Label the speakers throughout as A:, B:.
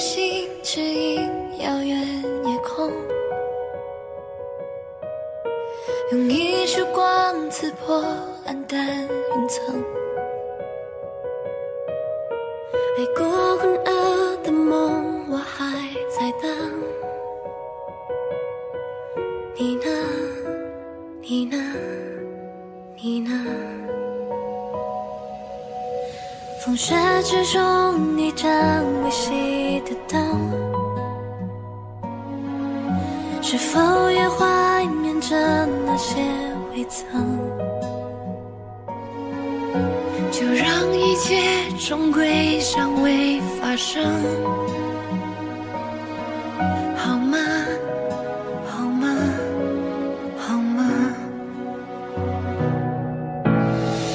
A: 星指引遥远夜空，用一束光刺破暗淡云层。爱过浑噩的梦，我还在等。你呢？你呢？你呢？风雪之中，一盏微信未曾？就让一切终归尚未发生，好吗？好吗？好吗？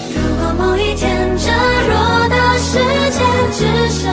A: 如果某一天这弱大世界只剩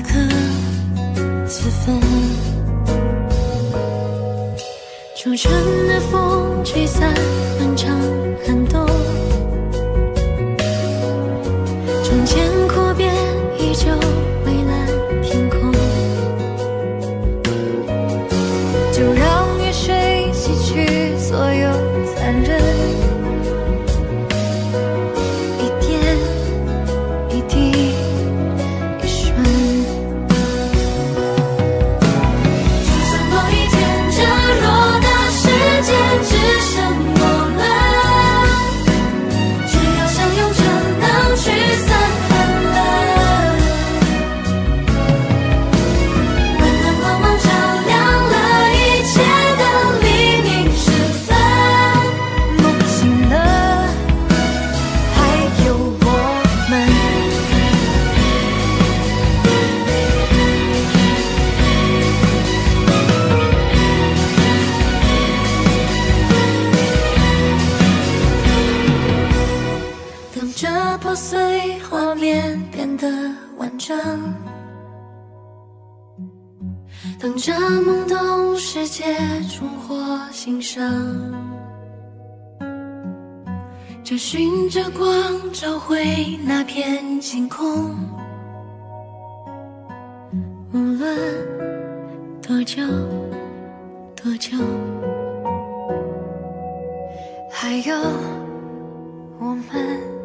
A: 此刻此分。初春的风吹散漫长寒冬，等着破碎画面变得完整，等着懵懂世界重获新生，追寻着光找回那片晴空，无论多久多久，还有我们。